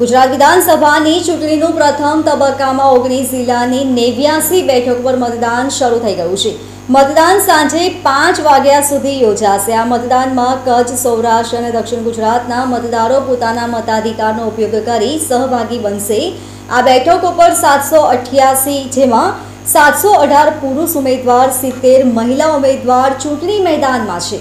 ગુજરાત વિધાનસભાની ચૂંટણીનું પ્રથમ તબક્કામાં ઓગણીસ જિલ્લાની નેવ્યાસી બેઠક પર મતદાન શરૂ થઈ ગયું છે. મતદાન સાંજે પાંચ વાગ્યા સુધી યોજાશે. આ મતદાનમાં કચ્છ, સૌરાષ્ટ્ર અને દક્ષિણ ગુજરાતના મતદારો પોતાના મતાધિકારનો ઉપયોગ કરી સહભાગી બનશે. આ બેઠક ઉપર સાતસો અઠ્યાસી જેમાં સાતસો અઢાર પુરુષ ઉમેદવાર, સિત્તેર મહિલા ઉમેદવાર ચૂંટણી મેદાનમાં છે.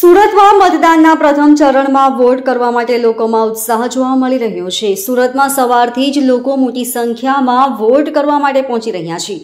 સુરતમાં મતદાનના પ્રથમ ચરણમાં વોટ કરવા માટે લોકોમાં ઉત્સાહ જોવા મળી રહ્યો છે. સુરતમાં સવારથી જ લોકો મોટી સંખ્યામાં વોટ કરવા માટે પહોંચી રહ્યા છે.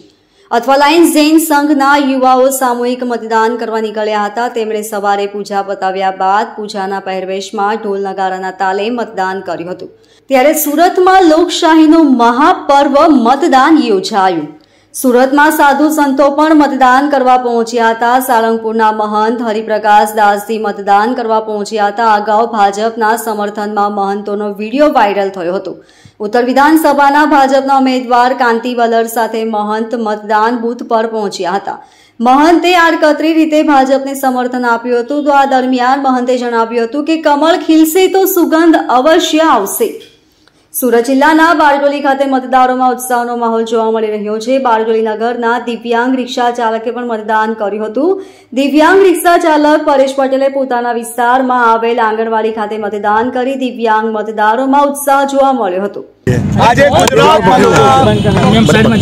અથવા લાયન્સ જૈન સંઘના યુવાઓ સામૂહિક મતદાન કરવા નીકળ્યા હતા. તેમણે સવારે પૂજા પતાવ્યા બાદ પૂજાના પહેરવેશમાં ઢોલ નગારાના તાલે મતદાન કર્યું હતું. ત્યારે સુરતમાં લોકશાહીનું મહાપર્વ મતદાન યોજાયું. સુરતમાં સાધુ સંતો પણ મતદાન કરવા પહોંચ્યા હતા. સાળંગપુરના મહંત હરિપ્રકાશ દાસજી મતદાન કરવા પહોંચ્યા હતા. અગાઉ ભાજપના સમર્થનમાં મહંતોનો વીડિયો વાયરલ થયો હતો. ઉત્તર વિધાનસભાના ભાજપના ઉમેદવાર કાંતિ વલર સાથે મહંત મતદાન બૂથ પર પહોંચ્યા હતા. મહંતે આડકતરી રીતે ભાજપને સમર્થન આપ્યું હતું. તો આ દરમિયાન મહંતે જણાવ્યું હતું કે કમળ ખીલશે તો સુગંધ અવશ્ય આવશે. સુરત જિલ્લાના બારડોલી ખાતે મતદારોમાં ઉત્સાહનો માહોલ જોવા મળી રહ્યો છે. બારડોલી નગરના દિવ્યાંગ રિક્ષા ચાલકે પણ મતદાન કર્યું હતું. દિવ્યાંગ રિક્ષા ચાલક પરેશ પટેલે પોતાના વિસ્તારમાં આવેલ આંગણવાડી ખાતે મતદાન કરી દિવ્યાંગ મતદારોમાં ઉત્સાહ જોવા મળ્યો હતો. આજે ગુજરાતમાં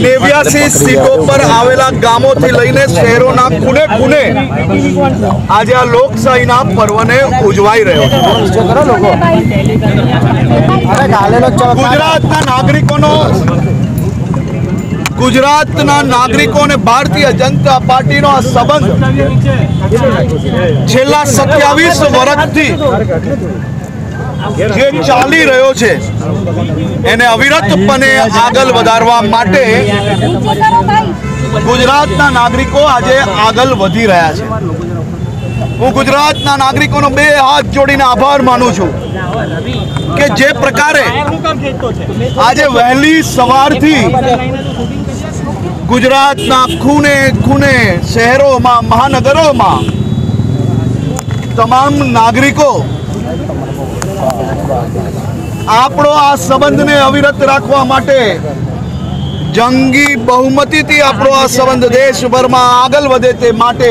નેવ્યાસી સીટો પર આવેલા ગામોથી લઈને શહેરોના ખૂને ખૂણે આજે આ લોકશાહીના પર્વને ઉજવાઈ રહ્યો ગુજરાતના નાગરિકોનો ગુજરાતના નાગરિકો અને ભારતીય જનતા પાર્ટીનો આ સંબંધ છેલ્લા સત્યાવીસ વર્ષથી જે ચાલી રહ્યો છે, એને અવિરતપણે આગળ વધારવા માટે ગુજરાતના નાગરિકો આજે આગળ વધી રહ્યા છે. હું ગુજરાતના નાગરિકોનો બે હાથ જોડીને આભાર માનું છું કે જે પ્રકારે આજે વહેલી સવારથી ગુજરાતના ખૂને ખૂને શહેરોમાં, મહાનગરોમાં તમામ નાગરિકો આપણો આ સંબંધને અવિરત રાખવા માટે જંગી બહુમતીથી આપણો આ સંબંધ દેશભરમાં આગળ વધે તે માટે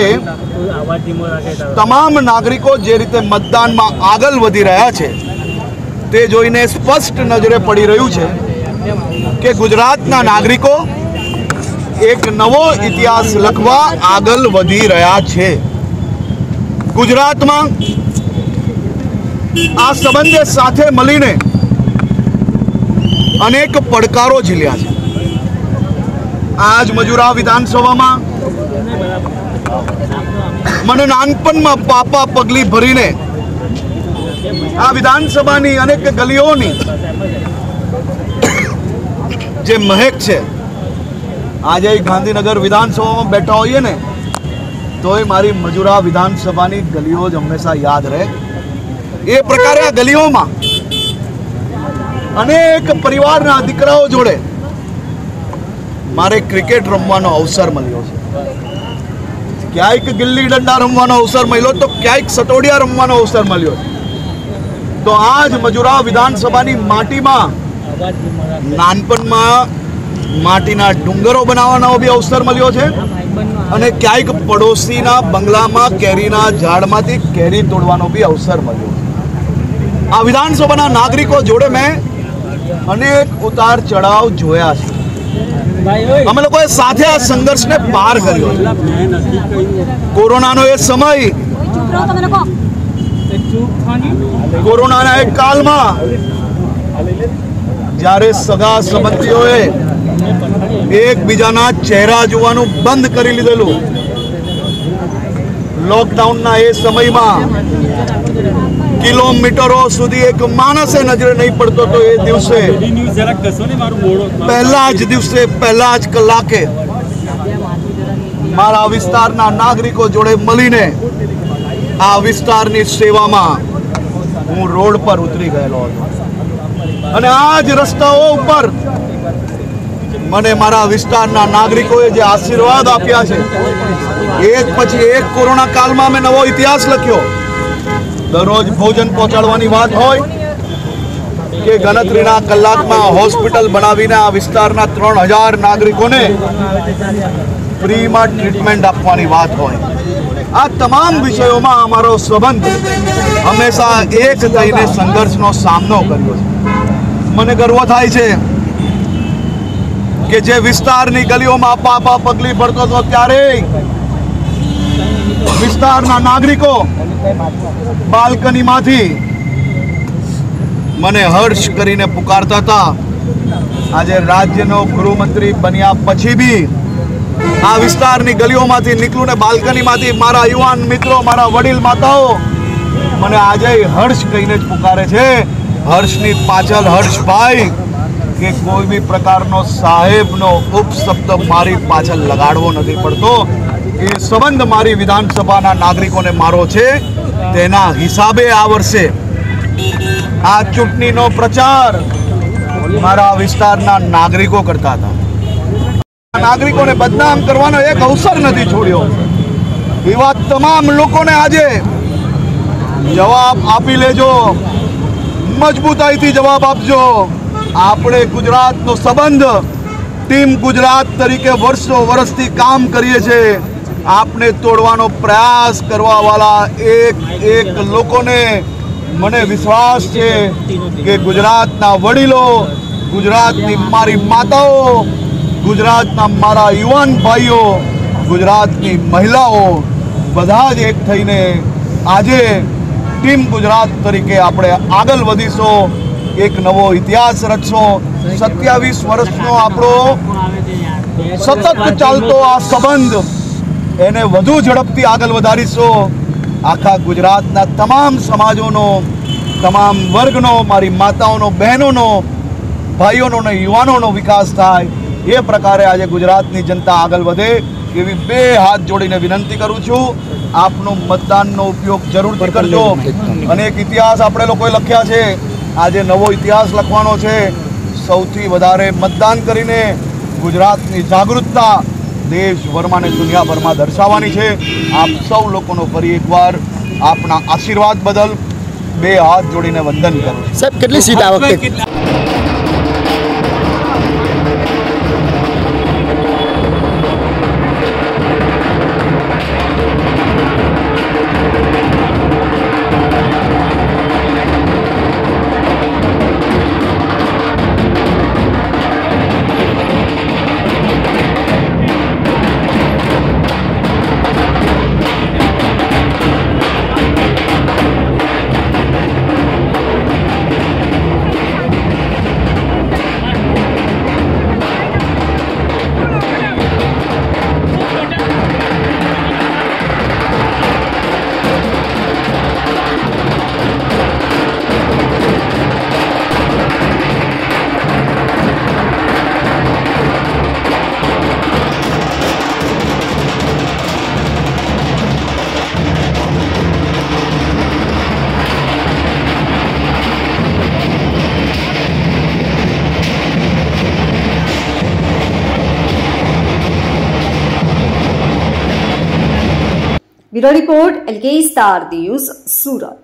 તમામ નાગરિકો જે રીતે મતદાનમાં આગળ વધી રહ્યા છે, તે જોઈને સ્પષ્ટ નજરે પડી રહ્યું છે કે ગુજરાતના નાગરિકો એક નવો ઇતિહાસ લખવા આગળ વધી રહ્યા છે. ગુજરાતમાં આ સંબંધે સાથે મળીને અનેક પડકારો ઝીલ્યા છે. આજ મજુરા વિધાનસભામાં મને નાનપણમાં પાપા પગલી ભરીને આ વિધાનસભાની અનેક ગલીઓની જે મહેક છે, આજે ગાંધીનગર વિધાનસભામાં બેઠા હોઈએ ને, તોય મારી મજુરા વિધાનસભાની ગલીઓ જ હંમેશા યાદ રહે. એ પ્રકારે આ ગલીઓમાં અનેક પરિવારના દીકરાઓ જોડે મારે ક્રિકેટ રમવાનો અવસર મળ્યો છે. ક્યાંક ગિલ્લી ડંડા રમવાનો અવસર મળ્યો, તો ક્યાંક સટોડિયા રમવાનો અવસર મળ્યો. તો આજ મજુરા વિધાનસભાની માટીમાં, નાનપણમાં માટીના ડુંગરો બનાવવાનો બી અવસર મળ્યો છે. અને ક્યાંક પડોશીના બંગલામાં કેરીના ઝાડમાંથી કેરી તોડવાનો બી અવસર મળ્યો આ વિધાનસભાના નાગરિકો જોડે મેં અનેક ઉતાર ચઢાવ જોયા છે. અમે લોકોએ સાથે આ સંઘર્ષને પાર કર્યો કોરોનાનો એ સમય કોરોનાના એક કાલમાં જ્યારે સગા સંબંધીઓએ એકબીજાના ચહેરા જોવાનું બંધ કરી લીધેલું. લોકડાઉનના એ સમયમાં કિલોમીટરો સુધી એક માણસે નજરે નહીં પડતો તો એ દિવસે પહેલા જ દિવસે, પહેલા જ કલાકે મારા વિસ્તારના નાગરિકો જોડે મળીને આ વિસ્તારની સેવામાં હું રોડ પર ઉતરી ગયેલો હતો. અને આ જ રસ્તાઓ ઉપર મને મારા વિસ્તારના નાગરિકોએ જે આશીર્વાદ આપ્યા છે એક પછી એક કોરોના કાળમાં મેં નવો ઇતિહાસ લખ્યો. દરરોજ ભોજન પહોંચાડવાની વાત હોય કે ગણતરીના કલાકમાં હોસ્પિટલ બનાવીને આ વિસ્તારના ત્રણ હજાર નાગરિકોને ફ્રીમાં ટ્રીટમેન્ટ આપવાની વાત હોય. આ તમામ વિષયોમાં અમારો સંબંધ હંમેશા એક થઈને સંઘર્ષનો સામનો કર્યો છે. મને ગર્વ થાય છે કે જે વિસ્તારની ગલીઓમાં પાપા પગલી પડતો હતો ત્યારે વિસ્તારના નાગરિકો બાલ્કનીમાંથી મને હર્ષ કરીને પુકારતા હતા. આજે રાજ્યનો ગૃહમંત્રી બન્યા પછી બી આ વિસ્તારની ગલીઓમાંથી નીકળું ને બાલ્કનીમાંથી મારા યુવાન મિત્રો, મારા વડીલ માતાઓ મને આજે હર્ષ કહીને જ પુકારે છે. હર્ષની પાછળ હર્ષભાઈ કે કોઈ બી પ્રકારનો સાહેબનો ઉપશબ્દ મારી પાછળ લગાડવો નથી પડતો. એ સંબંધ મારી વિધાનસભાના નાગરિકોને મારો છે. તેના હિસાબે આ વર્ષે આ ચૂંટણીનો પ્રચાર મારા વિસ્તારના નાગરિકો કરતા હતા. નાગરિકોને બદનામ કરવાનો એક અવસર નથી છોડ્યો. એવા તમામ લોકોને આજે જવાબ આપી લેજો. મજબૂતાઈથી જવાબ આપજો. આપણે ગુજરાતનો સંબંધ ટીમ ગુજરાત તરીકે વર્ષો વર્ષથી કામ કરીએ છીએ. આપને તોડવાનો પ્રયાસ કરવાવાળા એક એક લોકોને મને વિશ્વાસ છે કે ગુજરાતના વડીલો, ગુજરાતની મારી માતાઓ, ગુજરાતના મારા યુવાન ભાઈઓ, ગુજરાતની મહિલાઓ, બધા જ એક થઈને આજે ટીમ ગુજરાત તરીકે આપણે આગળ વધીશું. એક નવો ઇતિહાસ રચશો. સત્યાવીસ વર્ષનો આપણો સતત ચાલતો આ સંબંધ એને વધુ ઝડપથી આગળ વધારીશું. આખા ગુજરાતના તમામ સમાજોનો, તમામ વર્ગનો, મારી માતાઓનો, બહેનોનો, ભાઈઓનો અને યુવાનોનો વિકાસ થાય એ પ્રકારે આજે ગુજરાતની જનતા આગળ વધે એવી બે હાથ જોડીને વિનંતી કરું છું. આપનો મતદાનનો ઉપયોગ જરૂરથી કરજો. અને એક ઇતિહાસ આપણે લોકોએ લખ્યા છે. આજે નવો ઇતિહાસ લખવાનો છે. સૌથી વધારે મતદાન કરીને ગુજરાતની જાગૃતતા દેશભરમાં અને દુનિયાભરમાં દર્શાવવાની છે. આપ સૌ લોકોનો ફરી એકવાર આપના આશીર્વાદ બદલ બે હાથ જોડીને વંદન કરું સાહેબ, કેટલી સીટ આ bureau report L K star news Surat.